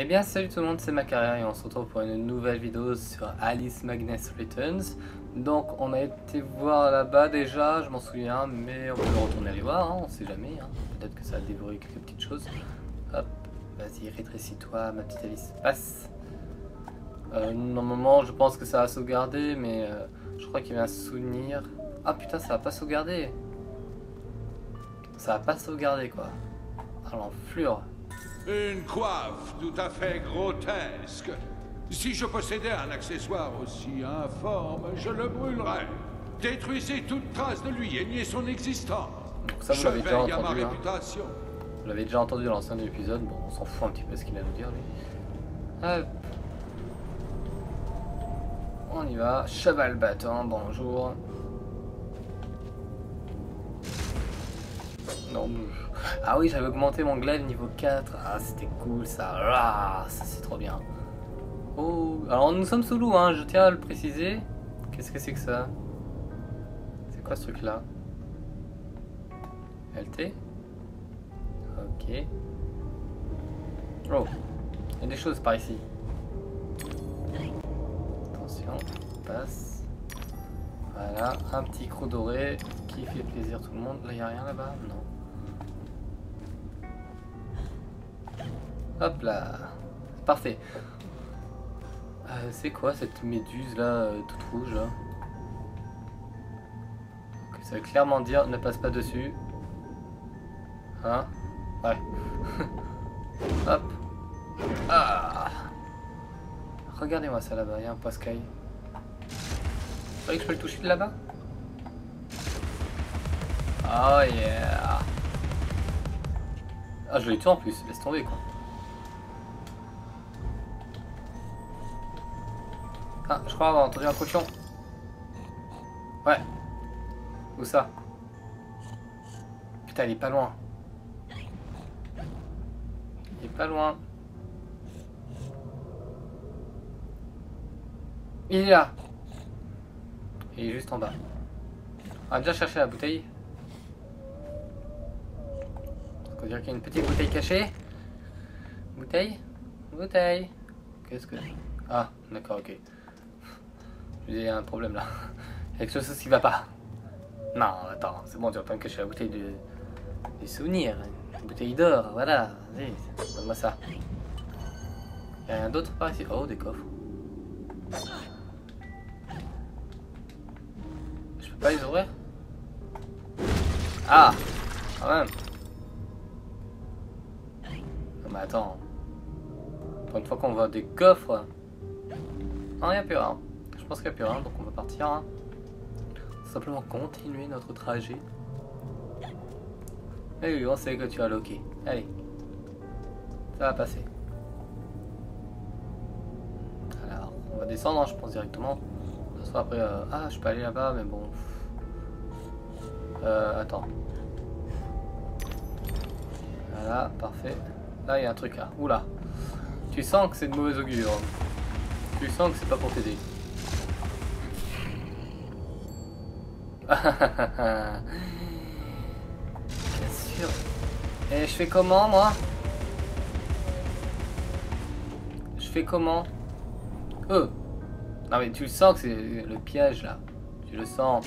Eh bien salut tout le monde, c'est Macaria et on se retrouve pour une nouvelle vidéo sur Alice Magnus Returns. Donc on a été voir là-bas déjà, je m'en souviens, mais on peut retourner aller voir, hein, on sait jamais. Hein. Peut-être que ça a dévoré quelques petites choses. Hop, vas-y rétrécis-toi ma petite Alice, passe. Euh, normalement je pense que ça va sauvegarder, mais euh, je crois qu'il y avait un souvenir. Ah putain ça va pas sauvegarder. Ça va pas sauvegarder quoi. Ah l'enflure. Une coiffe tout à fait grotesque. Si je possédais un accessoire aussi informe, je le brûlerais. Détruisez toute trace de lui et niez son existence. Donc ça, vous l'avez déjà à ma entendu, hein. réputation. Vous l'avez déjà entendu dans l'ancien épisode, bon on s'en fout un petit peu ce qu'il a à nous dire lui. Hop. On y va, cheval battant, bonjour. Non, ah oui, j'avais augmenté mon glaive niveau 4. Ah, c'était cool ça. Ah, ça c'est trop bien. Oh, alors nous sommes sous l'eau, hein, je tiens à le préciser. Qu'est-ce que c'est que ça? C'est quoi ce truc là LT Ok. Oh, il y a des choses par ici. Attention, on passe. Voilà, un petit croc doré qui fait plaisir tout le monde. Là, il n'y a rien là-bas? Non. Hop là. Parfait. Euh, c'est quoi cette méduse là, euh, toute rouge là? Ça veut clairement dire ne passe pas dessus. Hein? Ouais. Hop. Ah Regardez-moi ça là-bas, il y a un pascaille. Vous que je peux le toucher de là-bas? Oh yeah Ah je l'ai tué en plus, laisse tomber quoi. Crois avoir entendu un cochon. Ouais. Où ça? Putain, il est pas loin. Il est pas loin. Il est là. Il est juste en bas. On va déjà chercher la bouteille. On dirait qu'il y a une petite bouteille cachée. Bouteille Bouteille. Qu'est-ce que... Ah, d'accord, ok. Il y a un problème là. Il y quelque chose qui va pas. Non, attends, c'est bon, tu vas pas me cacher la bouteille de, du souvenir. Une bouteille d'or, voilà. Vas-y, donne-moi ça. Il y a rien d'autre par ici? Oh, des coffres. Je peux pas les ouvrir? Ah Quand même. Non, mais attends. Pour une fois qu'on voit des coffres. Non, a plus rien. Je pense qu'il n'y a plus rien, donc on va partir. hein. Simplement continuer notre trajet. Eh oui, on sait que tu as loqué. Allez. Ça va passer. Alors, on va descendre, hein, je pense directement. De toute façon, après... euh, Ah, je peux aller là-bas, mais bon... Euh, attends. Voilà, parfait. Là, il y a un truc là. Oula. Tu sens que c'est de mauvaise augure. Tu sens que c'est pas pour t'aider. Bien sûr. Et je fais comment moi? Je fais comment? Oh Non mais tu le sens que c'est le piège là. Tu le sens.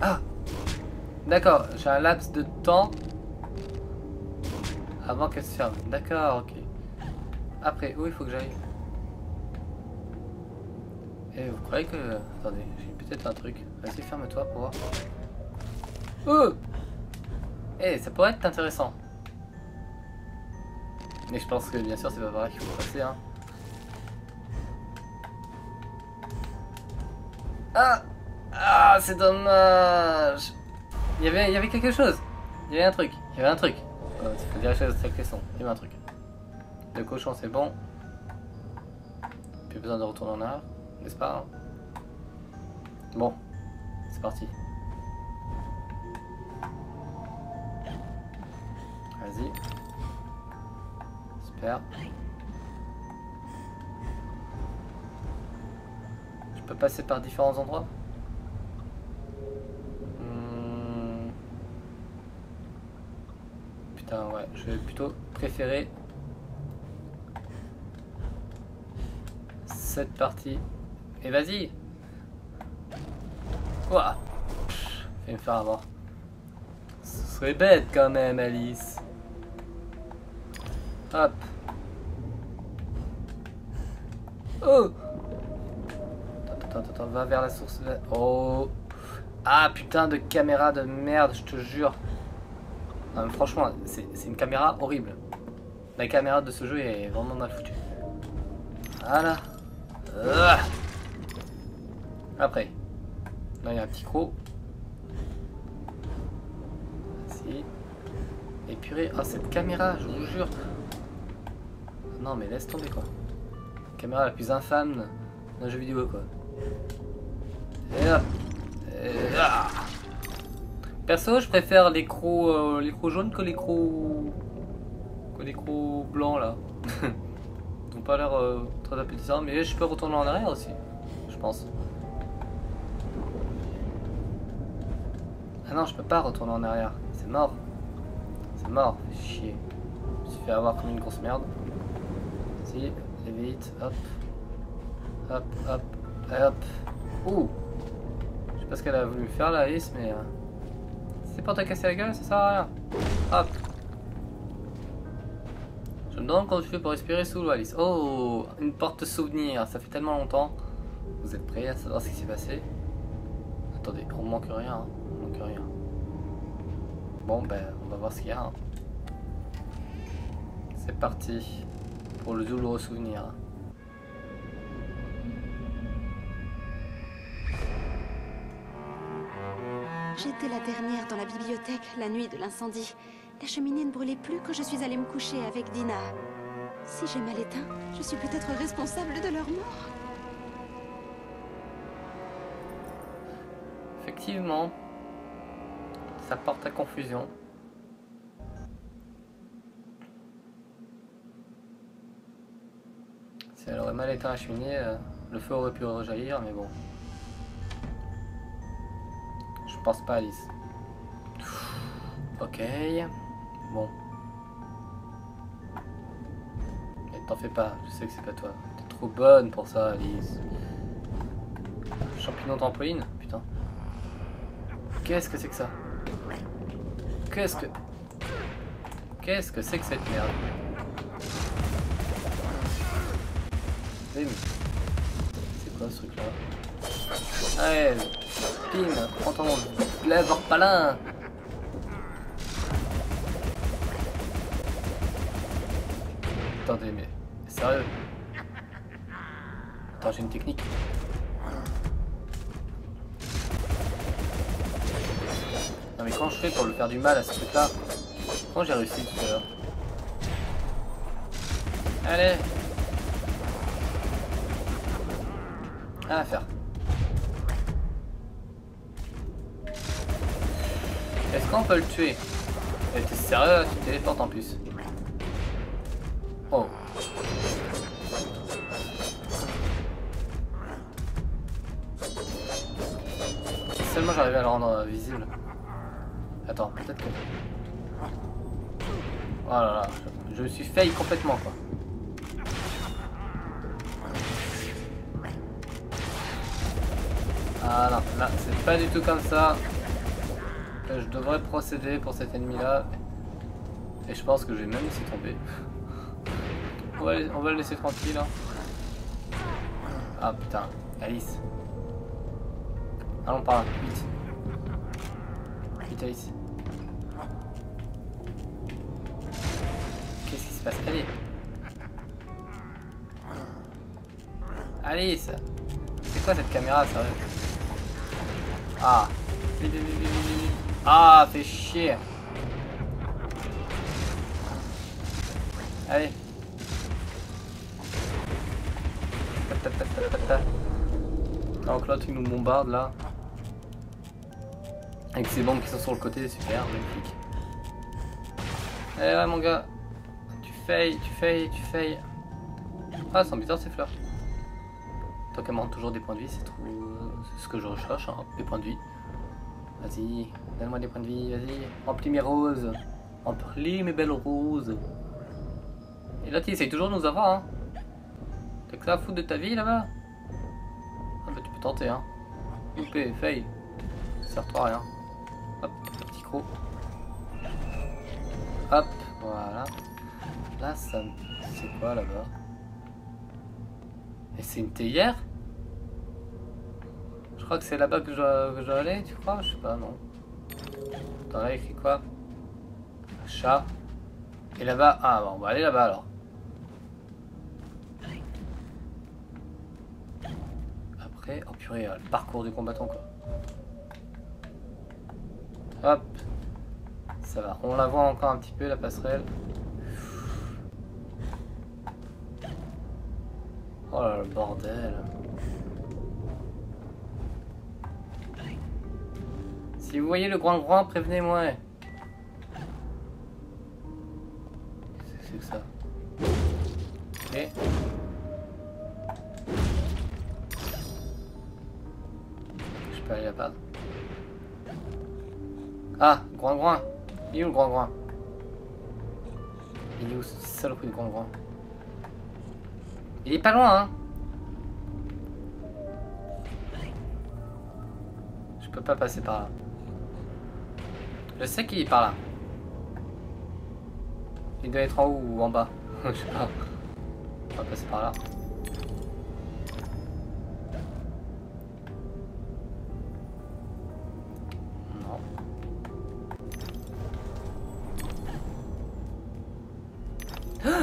Ah D'accord, j'ai un laps de temps avant qu'elle se ferme. D'accord, ok. Après, où il faut que j'aille? Et vous croyez que... Attendez, j'ai peut-être un truc. Vas-y, ferme-toi pour voir. Oh Eh, ça pourrait être intéressant. Mais je pense que bien sûr, c'est pas par là qu'il faut passer, hein. Ah Ah, c'est dommage il y, avait, il y avait quelque chose. Il y avait un truc. Il y avait un truc. Euh, faut dire les choses. Il y avait un truc. Le cochon, c'est bon. Plus besoin de retourner en arrière Bon, c'est parti. Vas-y. Super. Je peux passer par différents endroits? Hmm. putain, ouais, je vais plutôt préférer cette partie. Et vas-y Ouah Fais me faire avoir. Ce serait bête quand même, Alice. Hop. Oh Attends, attends, attends, va vers la source. Oh Ah putain de caméra de merde, je te jure. franchement, c'est une caméra horrible. La caméra de ce jeu est vraiment mal foutue. Voilà. Ah. Après. Là, il y a un petit croc. Si. Et purée, oh, cette caméra, je vous jure. Non, mais laisse tomber quoi. caméra la plus infâme d'un jeu vidéo quoi. Et hop. Et là. Perso, je préfère l'écrou euh, l'écrou jaune que l'écrou que l'écrou blanc là. Ils n'ont pas l'air euh, très appétissants, mais je peux retourner en arrière aussi, je pense. Ah non, je peux pas retourner en arrière, c'est mort. C'est mort, chier. Je me suis fait avoir comme une grosse merde. Si, vite, hop. Hop, hop, hop. Ouh Je sais pas ce qu'elle a voulu faire la Alice, mais... Euh, c'est pour te casser la gueule, ça sert à rien. Hop je me demande comment tu fais pour respirer sous l'eau, Alice. Oh, une porte souvenir. Ça fait tellement longtemps. Vous êtes prêts à savoir ce qui s'est passé? Attendez, on manque rien. Hein. On manque rien. Bon, ben, on va voir ce qu'il y a. Hein. C'est parti pour le douloureux souvenir. J'étais la dernière dans la bibliothèque la nuit de l'incendie. La cheminée ne brûlait plus quand je suis allée me coucher avec Dina. Si j'ai mal éteint, je suis peut-être responsable de leur mort. Effectivement, ça porte à confusion. Si elle aurait mal éteint la cheminée, euh, le feu aurait pu rejaillir, mais bon. Je pense pas, Alice. Ok. Bon. Mais t'en fais pas, je sais que c'est pas toi. T'es trop bonne pour ça, Alice. Champignon trampoline? Putain. Qu'est-ce que c'est que ça? Qu'est-ce que... Qu'est-ce que c'est que cette merde C'est quoi ce truc là Allez, pim, prends ton lèvre palin Attendez, mais sérieux Attends, j'ai une technique. Mais comment je fais pour le faire du mal à ce truc là Comment j'ai réussi tout à l'heure Allez à faire. Est-ce qu'on peut le tuer T'es sérieux Tu téléportes en plus. Oh. seulement j'arrive à le rendre euh, visible. Attends, peut-être que... Oh là là, je, me suis failli complètement quoi. Ah non, là c'est pas du tout comme ça je devrais procéder pour cet ennemi là. Et je pense que je vais même laisser tomber. On va, le laisser tranquille. Hein. Ah putain, Alice. Allons par là, vite. Vite Alice. Se passe Allez. Alice C'est quoi cette caméra sérieux? Ah Ah fait chier Allez donc l'autre il nous bombarde là. Avec ses bombes qui sont sur le côté, super, magnifique. Allez ouais mon gars. Failles, tu failles, tu failles. Ah c'est bizarre ces fleurs. Tant qu'elle manque toujours des points de vie, c'est trop... C'est ce que je recherche, hein, des points de vie. Vas-y, donne-moi des points de vie, vas-y. Remplis mes roses. Prie, mes belles roses. Et là, tu essayes toujours de nous avoir, hein. T'as que ça à foutre de ta vie là-bas Ah bah tu peux tenter, hein. Loupé, faille. Ça sert toi à rien. Hop, petit croc. Hop, voilà. Là, ça... C'est quoi là-bas? Et c'est une théière? Je crois que c'est là-bas que je, dois- aller, tu crois? Je sais pas, non. Il écrit quoi? Chat. Et là-bas... Ah, bon, on va aller là-bas alors. Après, oh purée, le parcours du combattant quoi. Hop. Ça va. On la voit encore un petit peu la passerelle. Oh là le bordel. Si vous voyez le grand grand, prévenez-moi. Qu'est-ce que c'est que ça? Ok. Je peux aller là-bas. Ah, grand grand. Il est où le grand grand Il est où ce saloperie de grand grand Il est pas loin, hein Je peux pas passer par là. Je sais qu'il est par là. Il doit être en haut ou en bas. Je sais pas. On va passer par là.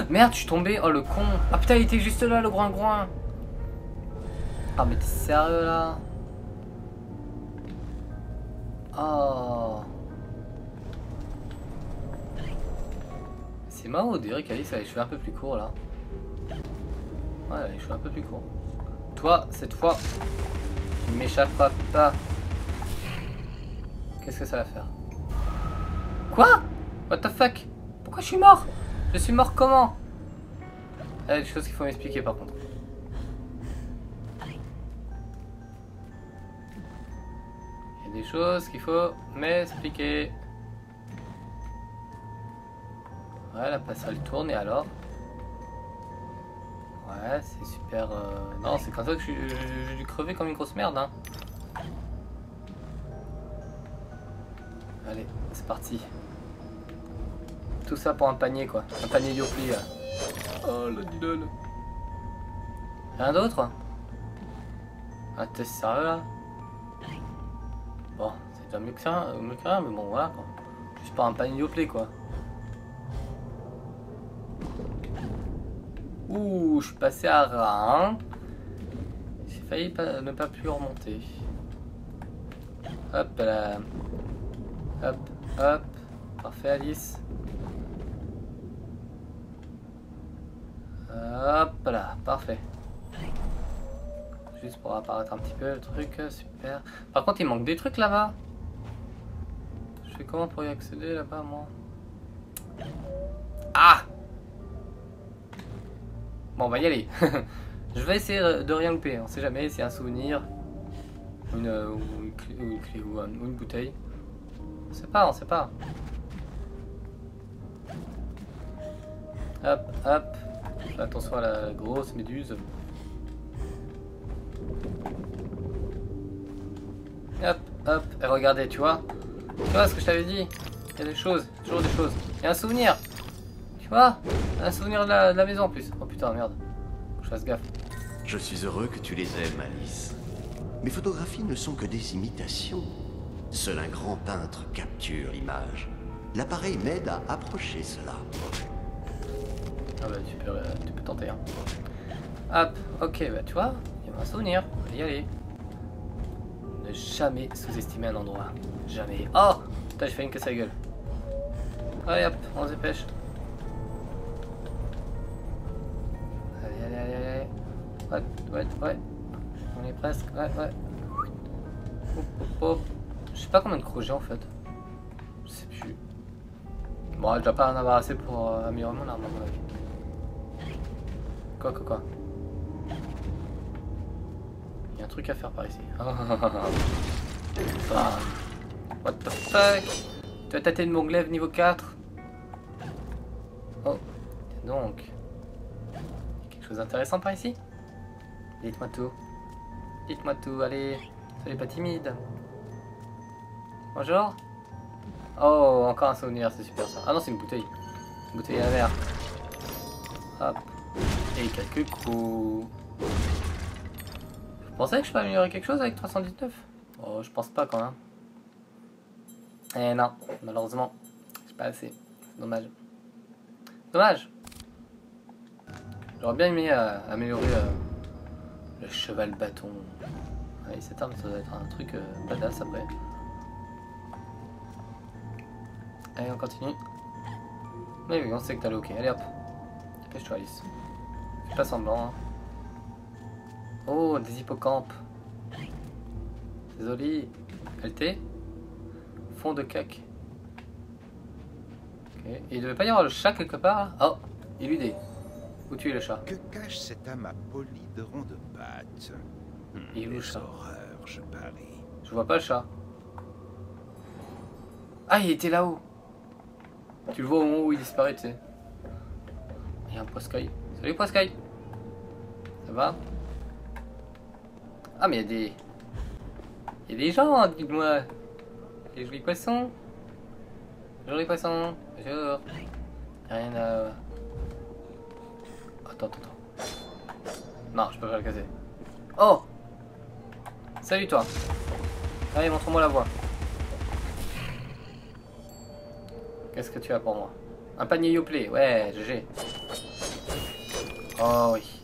Merde, je suis tombé. Oh le con. Ah putain, il était juste là, le groin groin. Ah mais t'es sérieux là? Oh. C'est marrant, on dirait qu'Alice a les cheveux un peu plus courts là. Ouais, elle a les cheveux un peu plus courts. Toi, cette fois, tu ne m'échapperas pas. Qu'est-ce que ça va faire? Quoi? What the fuck? Pourquoi je suis mort? Je suis mort comment? Il y a des choses qu'il faut m'expliquer par contre. Il y a des choses qu'il faut m'expliquer. Ouais, la passerelle tourne et alors? Ouais, c'est super... euh, Non, c'est comme ça que je suis- crever comme une grosse merde, hein. Allez, c'est parti. Tout ça pour un panier, quoi. Un panier Yoplait. Oh, le diddle. Rien d'autre Ah, t'es sérieux, là Bon, c'est déjà mieux que ça, mieux que rien, mais bon, voilà, quoi. Juste pas un panier Yoplait, quoi. Ouh, je suis passé à ras. hein. J'ai failli pas- ne pas plus remonter. Hop là. Hop, hop. Parfait, Alice. Hop là, parfait. Juste pour apparaître un petit peu le truc, super. Par contre, il manque des trucs là-bas. Je fais comment pour y accéder là-bas, moi? Ah Bon, on va y aller. je vais essayer de rien louper. On sait jamais, c'est un souvenir. Une, euh, ou une clé, ou, une, ou une bouteille. On sait pas, on sait pas. Hop, hop. Attention à la grosse méduse. Hop, hop. Et regardez, tu vois Tu vois ce que je t'avais dit? Il y a des choses, toujours des choses. Il y a un souvenir Tu vois? Un souvenir de la, de la maison en plus. Oh putain, merde. Faut que je fasse gaffe. Je suis heureux que tu les aimes, Alice. Mes photographies ne sont que des imitations. Seul un grand peintre capture l'image. L'appareil m'aide à approcher cela. Ah bah tu peux, euh, tu peux tenter hein. Hop, ok bah tu vois, il y a un souvenir, on va y aller. Ne jamais sous-estimer un endroit. Jamais. Oh Putain j'ai fait une casse à la gueule. Allez hop, on se dépêche. Allez, allez, allez, allez. Ouais, ouais, ouais. On est presque, ouais, ouais. Hop. Je sais pas combien de crochets en fait. Je sais plus. Bon, je dois pas en avoir assez pour euh, améliorer mon arme. Quoi, quoi, quoi Il y a un truc à faire par ici. What the fuck? Tu as tâté de mon glaive niveau 4 Oh, donc. Il y a quelque chose d'intéressant par ici? Dites-moi tout. Dites-moi tout, allez. Soyez pas timide. Bonjour. Oh, encore un souvenir, c'est super ça. Ah non, c'est une bouteille. Une bouteille à verre. Hop. Et quelques coups. Vous pensez que je peux améliorer quelque chose avec 319 Oh, je pense pas quand même. Eh non, malheureusement, j'ai pas assez. C'est dommage. Dommage. J'aurais bien aimé euh, améliorer euh, le cheval bâton. Oui, cette arme, ça doit être un truc euh, badass après. Allez, on continue. Mais oui, on sait que t'as le ok. Allez hop. Dépêche-toi, Alice. Fais pas semblant. Hein. Oh, des hippocampes. Désolé. LT. Fond de cac. Ok. Et il devait pas y avoir le chat quelque part Oh, éludé. Où tu es le chat? Que cache cet âme poli de ronds de pattes Il est où, le chat? horreurs, je parie. Je vois pas le chat. Ah, il était là-haut. Tu le vois au moment où il disparaît, tu sais. Il y a un poiscaille. Salut poiscaille. Ah, mais il y a des... Il y a des gens, hein, dites-moi. Des jolis poissons. Jolis poissons. Bonjour. Rien à... Attends, attends, attends. Non, je peux pas le casser. Oh Salut toi. Allez, montre-moi la voie. Qu'est-ce que tu as pour moi? Un panier Yoplait, ouais, GG. Oh oui.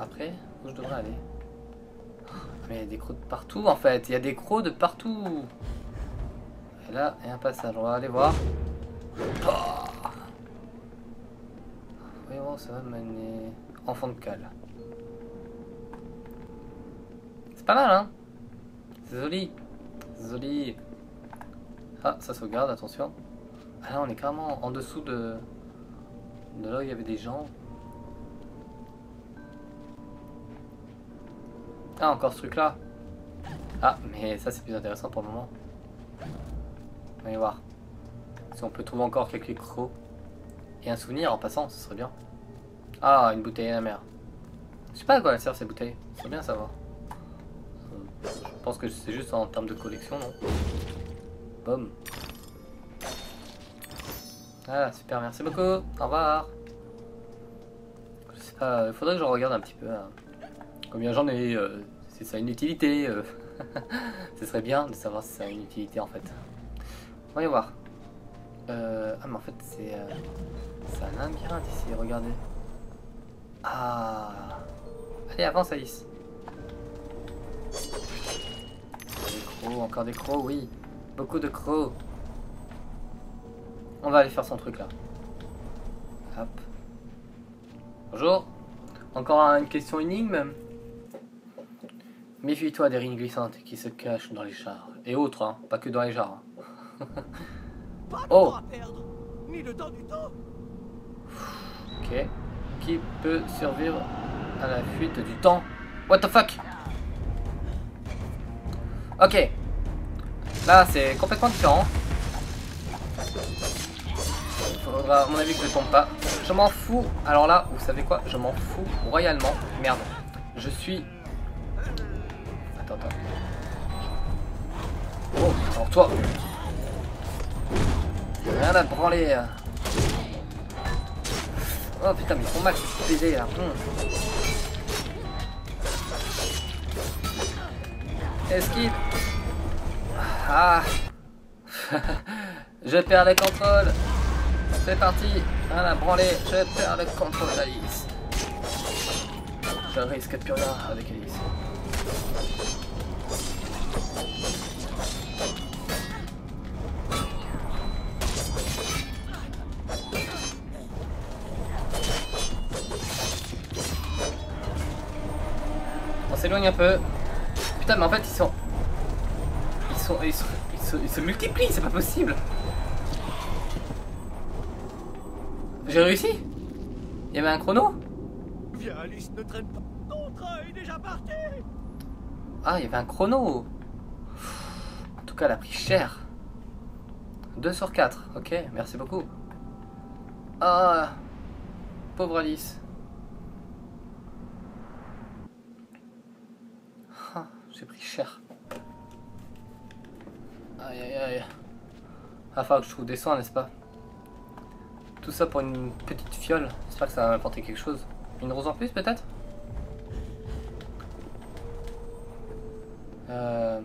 Après, où je devrais aller Mais il y a des crocs de partout en fait, il y a des crocs de partout. Et là, il y a un passage, on va aller voir. Oh Voyons voir ça va mener. Enfant de cale. C'est pas mal, hein C'est joli. Joli. Ah, ça sauvegarde, attention. Ah là, on est carrément en dessous de... De là où il y avait des gens. Ah, encore ce truc-là. Ah, mais ça, c'est plus intéressant pour le moment. Allez voir. Si on peut trouver encore quelques crocs. Et un souvenir en passant, ce serait bien. Ah, une bouteille à la mer. Je sais pas à quoi elle sert cette bouteille. C'est bien savoir. Euh, Je pense que c'est juste en termes de collection, non? Boum. Ah, super, merci beaucoup. Au revoir. Il faudrait que je regarde un petit peu hein. Combien j'en ai. euh, si ça une utilité. euh. Ce serait bien de savoir si ça a une utilité en fait. Voyons voir. Euh, ah, mais en fait, c'est. euh, c'est un labyrinthe ici, regardez. Ah. Allez, avance, Alice. Des crocs, encore des crocs, oui. Beaucoup de crocs. On va aller faire son truc là. Hop. Bonjour. Encore une question énigme. Méfie-toi des rignes glissantes qui se cachent dans les chars. Et autres, hein, pas que dans les chars. hein. Pas de Oh. temps à perdre, ni le temps du temps. Ok. Qui peut survivre à la fuite du temps? What the fuck? Ok. Là, c'est complètement différent. Faudra, à mon avis, que je tombe pas. Je m'en fous. Alors là, vous savez quoi? Je m'en fous royalement. Merde. Je suis... Toi. Rien à branler. hein. Oh putain, mais sont mal pédés là. Hmm. Esquive. Ah. je perds le contrôle. C'est parti. Rien à branler. Je perds le contrôle d'Alice. Je risque plus rien avec Alice. S'éloigne un peu. Putain, mais en fait, ils sont. Ils sont. Ils, sont- ils se, ils se multiplient, c'est pas possible. J'ai réussi? Il y avait un chrono? Viens, Alice, ne traîne pas. Ton train est déjà parti. Ah, il y avait un chrono En tout cas, elle a pris cher. 2 sur 4, ok, merci beaucoup. Ah Pauvre Alice. Ah, J'ai pris cher. Aïe aïe aïe. Ah, faut que je trouve des soins, n'est-ce pas? Tout ça pour une petite fiole. J'espère que ça va m'apporter quelque chose. Une rose en plus, peut-être? Euh...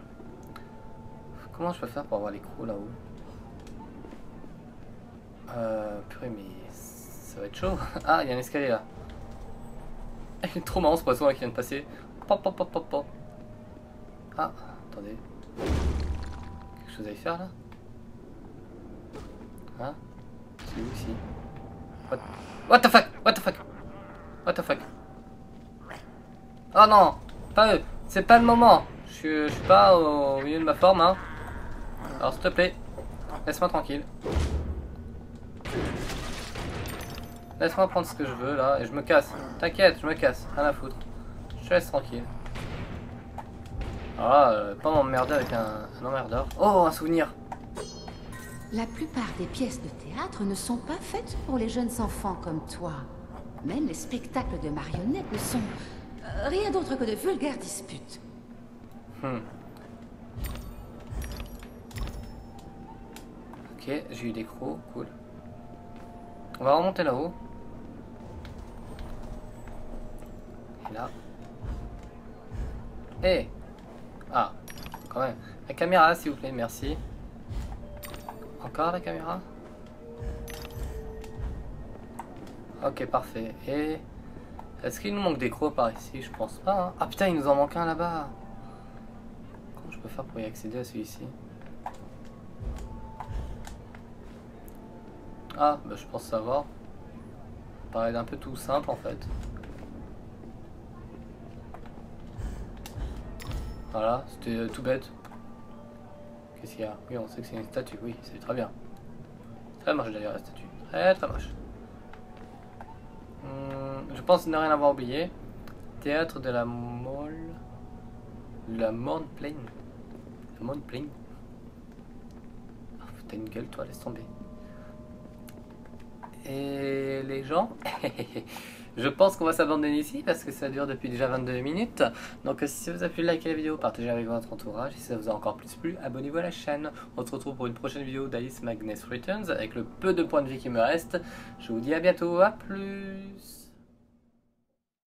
Comment je peux faire pour avoir les crocs là-haut? Euh... Purée, mais ça va être chaud. Ah, il y a un escalier là. Il est trop marrant ce poisson qui vient de passer. Pop, pop, pop, pop, pop. Ah, attendez. Quelque chose à y faire là? Hein? C'est où ici? What... What the fuck What the fuck? What the fuck? Oh non Pas eux C'est pas le moment Je je suis pas au milieu de ma forme hein Alors s'il te plaît Laisse-moi tranquille Laisse-moi prendre ce que je veux là et je me casse. T'inquiète, je me casse. Rien à foutre. Je te laisse tranquille. Ah, euh, pas m'emmerder avec un, un emmerdeur. Oh, un souvenir La plupart des pièces de théâtre ne sont pas faites pour les jeunes enfants comme toi. Même les spectacles de marionnettes ne sont euh, rien d'autre que de vulgaires disputes. Hmm. Ok, j'ai eu des crocs, cool. On va remonter là-haut. Et là. Eh Ah, quand. La caméra, s'il vous plaît, merci. Encore la caméra? Ok, parfait. Et... Est-ce qu'il nous manque des crocs par ici? Je pense pas. hein. Ah putain, il nous en manque un là-bas. Comment je peux faire pour y accéder à celui-ci? Ah, bah je pense savoir. Ça paraît un peu tout simple en fait. Voilà, c'était euh, tout bête. Qu'est-ce qu'il y a? Oui, on sait que c'est une statue, oui, c'est très bien. Très moche d'ailleurs la statue. Très très moche. Hum, je pense ne rien avoir oublié. Théâtre de la Molle. La Morne Plaine. La Morne Plaine. Ah, T'as une gueule, toi, laisse tomber. Et les gens, je pense qu'on va s'abandonner ici parce que ça dure depuis déjà 22 minutes. Donc si ça vous a plu, likez la vidéo, partagez avec votre entourage. Et si ça vous a encore plus plu, abonnez-vous à la chaîne. On se retrouve pour une prochaine vidéo d'Alice Magnus Returns avec le peu de points de vie qui me reste. Je vous dis à bientôt, à plus